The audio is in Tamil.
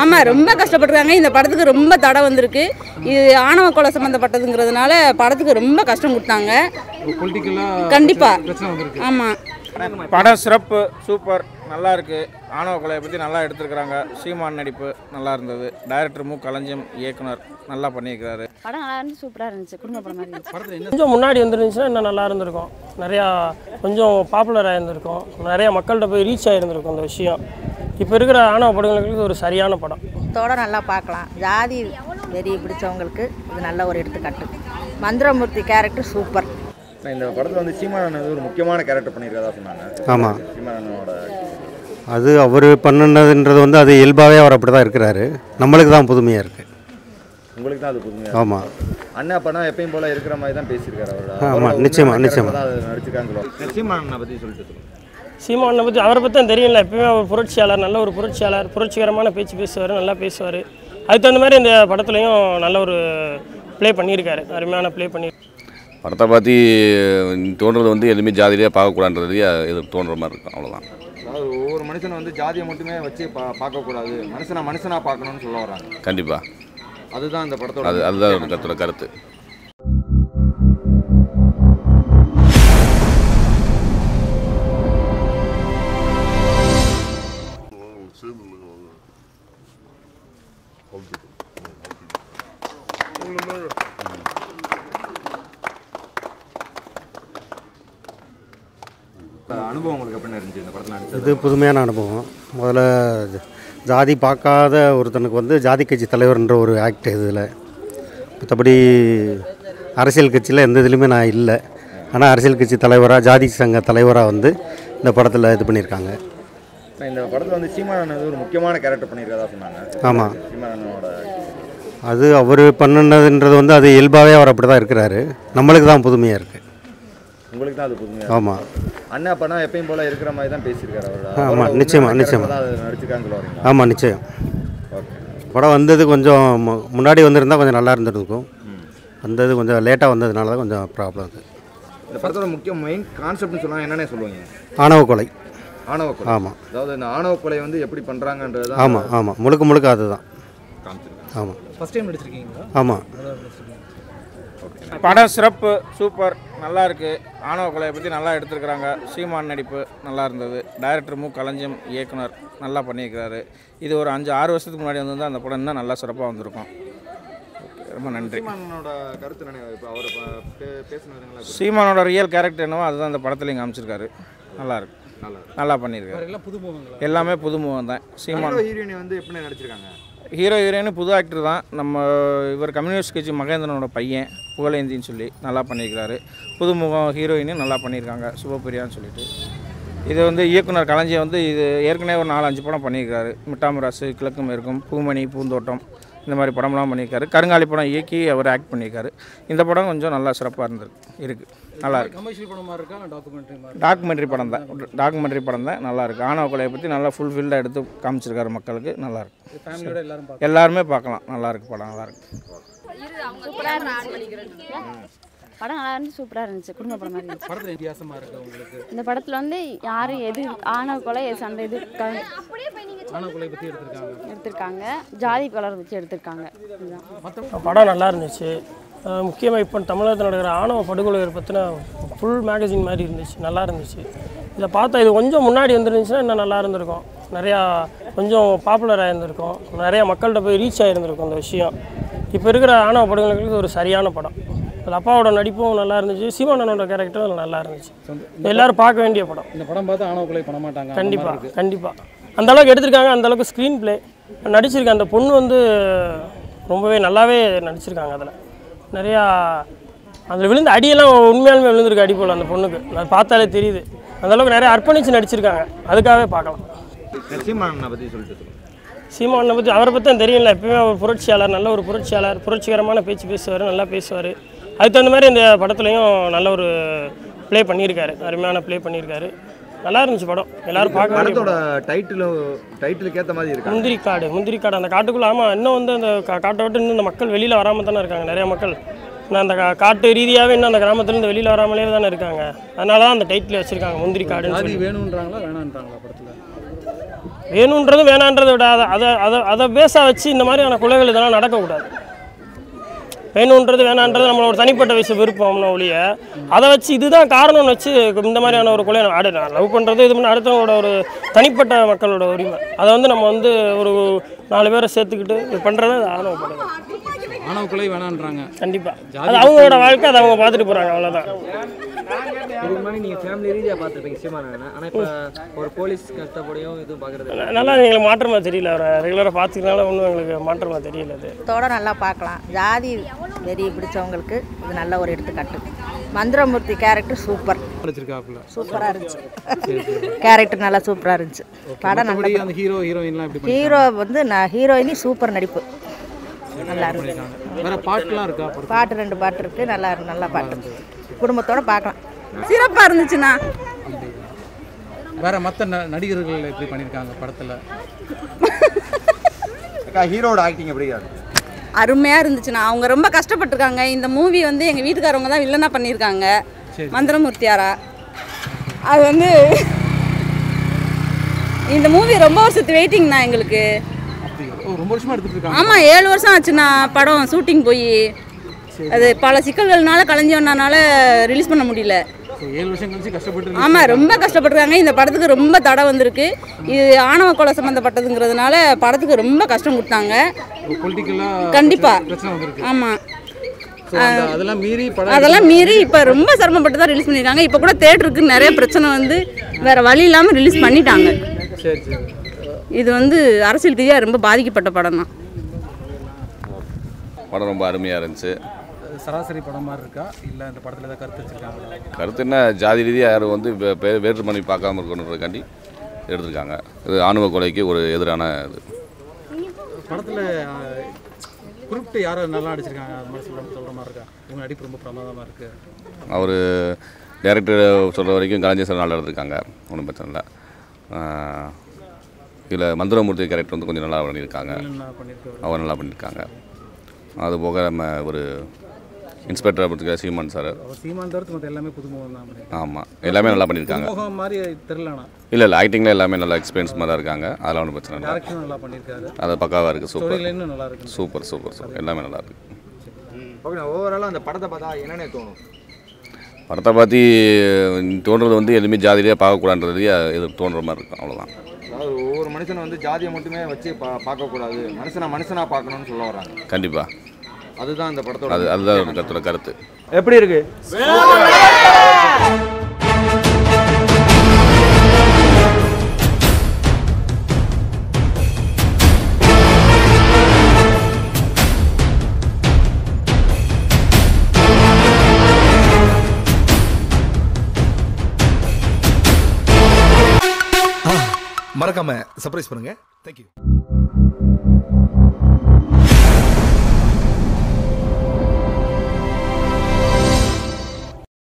ஆமாம் ரொம்ப கஷ்டப்பட்டுருக்காங்க. இந்த படத்துக்கு ரொம்ப தடை வந்திருக்கு. இது ஆணவ கொலை சம்மந்தப்பட்டதுங்கிறதுனால படத்துக்கு ரொம்ப கஷ்டம் கொடுத்தாங்க. பொலிட்டிக்கலா கண்டிப்பா. பிரச்சனை வந்திருக்கு. ஆமாம் படம் சிறப்பு சூப்பர் நல்லா இருக்கு. ஆணவ கொலையை பற்றி நல்லா எடுத்திருக்கிறாங்க. சீமான் நடிப்பு நல்லா இருந்தது. டைரக்டர் மு. களஞ்சியம் இயக்குனர் நல்லா பண்ணியிருக்கிறாரு. படம் நல்லா இருந்துச்சு சூப்பராக இருந்துச்சு. குடும்ப படம் கொஞ்சம் முன்னாடி வந்துருந்துச்சுன்னா இன்னும் நல்லா இருந்திருக்கும். நிறையா கொஞ்சம் பாப்புலராக இருந்திருக்கும். நிறையா மக்கள்கிட்ட போய் ரீச் ஆகிருந்திருக்கும் அந்த விஷயம். இப்போ இருக்கிற ஆணவ படங்களுக்கு ஒரு சரியான படம். தோட நல்லா பார்க்கலாம். ஜாதி வெறி பிடிச்சவங்களுக்கு இது நல்ல ஒரு எடுத்துக்காட்டு. மந்திரமூர்த்தி கேரக்டர் சூப்பர் இந்த படத்தில் வந்து சீமானன் ஒரு முக்கியமான கேரக்டர் பண்ணியிருக்கதா சொன்னாங்க. ஆமாம் சீமானனோட அது அவர் பண்ணுனதுன்றது வந்து அது இயல்பாகவே அவர் அப்படி தான் இருக்கிறாரு. நம்மளுக்கு தான் புதுமையாக இருக்குது உங்களுக்கு தான் அது புதுமையா ஆமாம் அண்ணா படம் எப்பயும் போல இருக்கிற மாதிரி தான் பேசியிருக்காரு அவர் ஆமா, அவரோட நிச்சயமா, உண்மையான நிச்சயமா. character தான் அது நடிச்சிருக்காங்களோ? சீமானனை பற்றி சொல்லிட்டு சொல்லுங்க. சீமானை பற்றி அவரை பற்றி தான் தெரியல எப்பயுமே அவர் புரட்சியாளர் நல்ல ஒரு புரட்சியாளர் புரட்சிகரமான பேச்சு பேசுவார் நல்லா பேசுவார். அதுக்கு தகுந்த மாதிரி இந்த படத்துலையும் நல்ல ஒரு ப்ளே பண்ணியிருக்காரு. அருமையான ப்ளே பண்ணி படத்தை பற்றி தோன்றது வந்து எதுவுமே ஜாதியிலே பார்க்கக்கூடாதுன்றது இது தோன்ற மாதிரி இருக்கும். அவ்வளோதான் அதாவது ஒவ்வொரு மனுஷனை வந்து ஜாதியை மட்டுமே வச்சு பா பார்க்கக்கூடாது. மனுஷனா மனுஷனா பார்க்கணும்னு சொல்ல வராங்க கண்டிப்பாக அதுதான் இந்த படத்தோட அது அதுதான் ஒரு கருத்தோட கருத்து. அனுபவம் உங்களுக்கு எப்படி இருந்துச்சு இந்த படத்தில் நடிச்சது? இது புதுமையான அனுபவம். முதல்ல ஜ- ஜாதி பார்க்காத ஒருத்தனுக்கு வந்து ஜாதி கட்சி தலைவர்ன்ற ஒரு ஆக்ட் இதில். மற்றபடி அரசியல் கட்சியில் எந்த இதுலேயுமே நான் இல்லை. ஆனால் அரசியல் கட்சி தலைவராக ஜாதி சங்க தலைவராக வந்து இந்த படத்தில் இது பண்ணியிருக்காங்க. இந்த படத்தில் வந்து சீமானன் ஒரு முக்கியமான கேரக்டர் பண்ணியிருக்கதா சொன்னாங்க. ஆமாம் சீமானனோட அது அவர் பண்ணுனதுன்றது வந்து அது இயல்பாகவே அவர் அப்படி தான் இருக்கிறாரு. நம்மளுக்கு தான் புதுமையாக இருக்குது உங்களுக்கு தான் அது புதுமையா ஆமாம் அண்ணா படம் எப்பயும் போல இருக்கிற மாதிரி தான் பேசியிருக்காரு அவர். ஆமா, அவரோட நிச்சயமா, உண்மையான நிச்சயமா. character தான் அது நடிச்சிருக்காங்களோ ஆமாம் நிச்சயம். படம் வந்தது கொஞ்சம் முன்னாடி வந்திருந்தால் கொஞ்சம் நல்லா இருந்திருக்கும். வந்தது கொஞ்சம் லேட்டாக வந்ததுனால தான் கொஞ்சம் ப்ராப்ளம் அது இந்த படத்தோட முக்கிய மெயின் கான்செப்ட்னு சொன்னா என்னன்னே சொல்லுவீங்க? ஆணவ கொலை. ஆணவ கொலை. ஆமாம் அதாவது இந்த ஆணவ கொலை வந்து எப்படி பண்றாங்கன்றது தான் ஆமாம் ஆமாம் முழுக்க முழுக்க அதுதான். காமிச்சிருக்காங்க. ஆமாம் ஃபர்ஸ்ட் டைம் நடிச்சிருக்கீங்களா ஆமாம் படம் சிறப்பு சூப்பர் நல்லா இருக்கு. ஆணவ கொலையை பற்றி நல்லா எடுத்திருக்கிறாங்க. சீமான் நடிப்பு நல்லா இருந்தது. டைரக்டர் மு. களஞ்சியம் இயக்குனர் நல்லா பண்ணியிருக்கிறாரு. இது ஒரு அஞ்சு ஆறு வருஷத்துக்கு முன்னாடி வந்திருந்தா அந்த படம் இன்னும் நல்லா சிறப்பாக வந்திருக்கும். ரொம்ப நன்றி? சீமானோட ரியல் கேரக்டர் என்னவோ அதுதான் அந்த படத்துலையும் காமிச்சிருக்காரு. நல்லா இருக்கு. நல்லா இருக்கு. நல்லா பண்ணியிருக்காரு. எல்லாம் புது முகங்களா. எல்லாமே புதுமுகம் தான். சீமான் ஹீரோ ஹீரோயினி வந்து எப்படி நடிச்சிருக்காங்க? ஹீரோ ஹீரோயின் புது ஆக்டர் தான். நம்ம இவர் கம்யூனிஸ்ட் கட்சி மகேந்திரனோட பையன் புகழேந்தின்னு சொல்லி நல்லா பண்ணியிருக்கிறாரு. புதுமுகம் ஹீரோயினும் நல்லா பண்ணியிருக்காங்க சுபப்பிரியான்னு சொல்லிட்டு. இது வந்து இயக்குனர் கலைஞர் வந்து இது ஏற்கனவே ஒரு நாலு அஞ்சு படம் பண்ணியிருக்காரு மிட்டாமராசு கிழக்கு மேற்கும் பூமணி பூந்தோட்டம். இந்த மாதிரி படம்லாம் பண்ணியிருக்காரு. கருங்காலி படம் இயக்கி அவர் ஆக்ட் பண்ணியிருக்காரு. இந்த படம் கொஞ்சம் நல்லா சிறப்பாக இருந்திருக்கு இருக்குது நல்லா இருக்கு. கமர்ஷியல் படம் மாதிரி இருக்கா? டாக்குமெண்ட்ரி படம் தான். டாக்குமெண்ட்ரி படம் தான். நல்லா இருக்கு. ஆணவ கொலையை பற்றி நல்லா ஃபுல்ஃபில்டாக எடுத்து காமிச்சிருக்காரு மக்களுக்கு. நல்லா இருக்கு. ஃபேமிலியோட எல்லாரும் பார்க்க எல்லாருமே பார்க்கலாம். நல்லா இருக்கு படம். நல்லா இருக்கு. படம் நல்லா இருந்துச்சு சூப்பராக இருந்துச்சு. குடும்ப படம் மாதிரி படத்துல வித்தியாசமா இருக்கு உங்களுக்கு? இந்த படத்தில் வந்து யாரும் எது ஆணவ கொலை சண்டை இது கொலை பத்தி எடுத்திருக்காங்க. எடுத்திருக்காங்க. ஜாதி கலர் வச்சு எடுத்திருக்காங்க. படம் நல்லா இருந்துச்சு. முக்கியமாக இப்போ தமிழகத்தில் நடக்கிற ஆணவ படுகொலைகளை பற்றின ஃபுல் மேகசின் மாதிரி இருந்துச்சு. நல்லா இருந்துச்சு. இதை பார்த்தா இது கொஞ்சம் முன்னாடி வந்துருந்துச்சுன்னா இன்னும் நல்லா இருந்திருக்கும். நிறையா கொஞ்சம் பாப்புலராக இருந்திருக்கும் நிறையா மக்கள்கிட்ட போய் ரீச் ஆகிருந்திருக்கும் அந்த விஷயம். இப்போ இருக்கிற ஆணவ படுகொலைகளுக்கு ஒரு சரியான படம். அதில் அப்பாவோட நடிப்பும் நல்லா இருந்துச்சு. சீமானனோட கேரக்டரும் நல்லா இருந்துச்சு. எல்லாரும் பார்க்க வேண்டிய படம். இந்த படம் பார்த்து ஆணவ கொலை பண்ண மாட்டாங்க. கண்டிப்பாக இருக்கு. கண்டிப்பாக அந்த அளவுக்கு எடுத்திருக்காங்க அந்த அளவுக்கு ஸ்க்ரீன் ப்ளே நடிச்சிருக்க அந்த பொண்ணு வந்து ரொம்பவே நல்லாவே நடிச்சிருக்காங்க அதில். நிறையா அதில் விழுந்த அடியெல்லாம் உண்மையாலுமே விழுந்திருக்கு அடி போல் அந்த பொண்ணுக்கு. அது பார்த்தாலே தெரியுது. அந்த அளவுக்கு நிறைய அர்ப்பணிச்சு நடிச்சிருக்காங்க. அதுக்காகவே பார்க்கலாம். சீமானனை பற்றி சொல்லிட்டு பற்றி அவரை பற்றி தான் தெரியல. எப்பயுமே அவர் புரட்சியாளர் நல்ல ஒரு புரட்சியாளர் புரட்சிகரமான பேச்சு பேசுவார் நல்லா பேசுவார். அதுக்கு தகுந்த மாதிரி இந்த படத்துலையும் நல்ல ஒரு ப்ளே பண்ணியிருக்காரு. அருமையான ப்ளே பண்ணியிருக்காரு. நல்லா இருந்துச்சு படம். எல்லாரும் பார்க்க படத்தோட படம். டைட்டிலும் டைட்டிலுக்கு ஏற்ற மாதிரி இருக்காங்க முந்திரி காடு முந்திரி காடு. அந்த காட்டுக்குள்ளே ஆமாம் இன்னும் வந்து அந்த காட்டை விட்டு இன்னும் இந்த மக்கள் வெளியில் வராமல் தானே இருக்காங்க. நிறைய மக்கள். இன்னும் அந்த காட்டு ரீதியாகவே இன்னும் அந்த கிராமத்துலேருந்து வெளியில் வராமலே தானே இருக்காங்க. அதனால தான் அந்த டைட்டில் வச்சுருக்காங்க முந்திரி சொல்லி. வேணுன்றாங்களா வேணான்றாங்களா படத்துல? வேணுன்றது வேணான்றதை விட அதை அதை அதை அதை பேஸாக வச்சு இந்த மாதிரியான கொலைகள் இதெல்லாம் நடக்கக்கூடாது. வேணுன்றது வேணான்றது நம்மளோட தனிப்பட்ட விஷயம் விருப்பம்னு ஒழிய அதை வச்சு இதுதான் காரணம்னு வச்சு இந்த மாதிரியான ஒரு கொலை அடு லவ் பண்ணுறது இது பண்ண அடுத்தவங்களோட ஒரு தனிப்பட்ட மக்களோட உரிமை. அதை வந்து நம்ம வந்து ஒரு நாலு பேரை சேர்த்துக்கிட்டு இது பண்ணுறதை அது ஆணவப்படுது ஆணவ கொலை வேணான்றாங்க. கண்டிப்பாக அது அவங்களோட வாழ்க்கை அதை அவங்க பார்த்துட்டு போகிறாங்க அவ்வளோதான் இதுக்கு முன்னாடி நீங்கள் ஃபேமிலி ரீதியாக பார்த்துருப்பீங்க சீமானவனை ஆனால் இப்போ ஒரு போலீஸ் கஷ்டப்படியும் இதுவும் பார்க்குறது நல்லா எங்களுக்கு மாற்றமாக தெரியல. அவரை ரெகுலராக பார்த்துக்கிறனால ஒன்றும் எங்களுக்கு மாற்றமாக தெரியல அது. தோட நல்லா பார்க்கலாம். ஜாதி வெறி பிடிச்சவங்களுக்கு இது நல்ல ஒரு எடுத்துக்காட்டு. மந்திரமூர்த்தி கேரக்டர் சூப்பர் சூப்பராக இருந்துச்சு. கேரக்டர் நல்லா சூப்பராக இருந்துச்சு. படம் நல்லா அந்த ஹீரோ ஹீரோயின்லாம் ஹீரோ வந்து நான் ஹீரோயினி சூப்பர் நடிப்பு. நல்லா இருக்கு பாட்டுலாம் இருக்கா? பாட்டு ரெண்டு பாட்டு இருக்கு. நல்லா நல்லா பாட்டு. குடும்பத்தோட பார்க்கலாம். சிறப்பாக இருந்துச்சுண்ணா. வேற மற்ற நடிகர்கள் எப்படி பண்ணியிருக்காங்க படத்துல? அக்கா ஹீரோட ஆக்டிங் எப்படி இருக்கு? அருமையாக இருந்துச்சுண்ணா. அவங்க ரொம்ப கஷ்டப்பட்டிருக்காங்க. இந்த மூவி வந்து எங்கள் வீட்டுக்காரவங்க தான் வில்லனாக பண்ணியிருக்காங்க சரி. மந்திரமூர்த்தியாரா. அது வந்து இந்த மூவி ரொம்ப வருஷத்து வெயிட்டிங் தான் எங்களுக்கு. அப்படி ஓ ரொம்ப வருஷமா எடுத்துட்டு இருக்காங்க. ஆமாம் ஏழு வருஷம் ஆச்சுண்ணா படம் ஷூட்டிங் போய். அது பல சிக்கல்கள்னால கலைஞ்சி வந்தனால ரிலீஸ் பண்ண முடியல. ஆமாம் ரொம்ப கஷ்டப்பட்டிருக்காங்க. இந்த படத்துக்கு ரொம்ப தடை வந்திருக்கு. இது ஆணவ கொலை சம்மந்தப்பட்டதுங்கிறதுனால படத்துக்கு ரொம்ப கஷ்டம் கொடுத்தாங்க. பொலிட்டிக்கலா கண்டிப்பா. பிரச்சனை வந்திருக்கு. ஆமாம் அதெல்லாம் மீறி படம் அதெல்லாம் மீறி இப்போ ரொம்ப சிரமப்பட்டு தான் ரிலீஸ் பண்ணியிருக்காங்க. இப்போ கூட தேட்டருக்கு நிறைய பிரச்சனை வந்து வேற வழி இல்லாமல் ரிலீஸ் பண்ணிட்டாங்க. இது வந்து அரசியல் ரீதியாக ரொம்ப பாதிக்கப்பட்ட படம் தான். படம் ரொம்ப அருமையாக இருந்துச்சு. சராசரி படம் மாதிரி இருக்கா? இல்ல இந்த படத்துல ஏதாவது கருத்து வச்சிருக்காங்களா? கருத்து என்ன? ஜாதி ரீதியாக யாரும் வந்து வேற்றுமணி பார்க்காம இருக்கணுன்றதுக்காண்டி எடுத்திருக்காங்க. இது ஆணவ கொலைக்கு ஒரு எதிரான இது. படத்துல குறிப்பிட்டு யாரும் நல்லா நடிச்சிருக்காங்க? அது மாதிரி சொல்ற சொல்ற மாதிரி இருக்கா? உங்க நடிப்பு ரொம்ப பிரமாதமா இருக்கு. அவர் டேரக்டர் சொல்கிற வரைக்கும் கலைஞர் சார் நல்லா எடுத்திருக்காங்க ஒன்றும் பிரச்சனை இல்லை. இதில் மந்திரமூர்த்தி கேரக்டர் வந்து கொஞ்சம் நல்லா பண்ணியிருக்காங்க. அவர் நல்லா பண்ணியிருக்காங்க. அது போக நம்ம ஒரு இன்ஸ்பெக்டர் அப்படிங்கிற சீமான் சார். அவர் சீமான் தவிர்த்து மற்ற எல்லாமே புதுமுகம் தான். ஆமாம் எல்லாமே நல்லா பண்ணியிருக்காங்க. மாதிரி தெரியலண்ணா. இல்லை இல்லை ஆக்டிங்கில் எல்லாமே நல்லா எக்ஸ்பீரியன்ஸ் மாதிரி தான் இருக்காங்க. அதெல்லாம் ஒன்றும் பிரச்சனை இல்லை. டேரக்ஷன் நல்லா பண்ணியிருக்காரு. அது பக்காவாக இருக்குது ஸ்டோரி சூப்பர் லைனும் நல்லா இருக்கு. சூப்பர் சூப்பர் சூப்பர் எல்லாமே நல்லா இருக்கு. ஓகே ஓவராலாக அந்த படத்தை பார்த்தா என்னென்ன தோணும்? படத்தை பற்றி தோன்றது வந்து எதுவுமே ஜாதியிலேயே பார்க்கக்கூடாதுன்றது இது தோன்ற மாதிரி இருக்கும் அவ்வளோதான் அதாவது ஒவ்வொரு மனுஷன் வந்து ஜாதியை மட்டுமே வச்சு பா பார்க்கக்கூடாது. மனுஷனா மனுஷனா பார்க்கணும்னு சொல்ல வராங்க கண்டிப்பாக அதுதான் இந்த படத்தோட அது அதுதான் ஒரு கருத்தோட கருத்து. எப்படி இருக்கு? மறக்காம சர்ப்ரைஸ் பண்ணுங்க. தேங்க்யூ